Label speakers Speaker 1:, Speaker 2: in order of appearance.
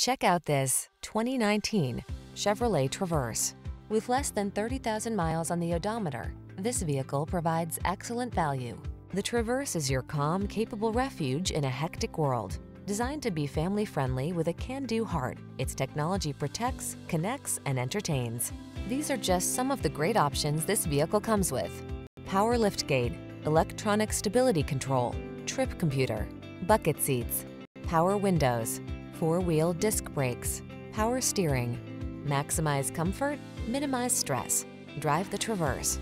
Speaker 1: Check out this 2019 Chevrolet Traverse. With less than 30,000 miles on the odometer, this vehicle provides excellent value. The Traverse is your calm, capable refuge in a hectic world. Designed to be family-friendly with a can-do heart, its technology protects, connects, and entertains. These are just some of the great options this vehicle comes with. Power liftgate, electronic stability control, trip computer, bucket seats, power windows, four-wheel disc brakes, power steering. Maximize comfort, minimize stress. Drive the Traverse.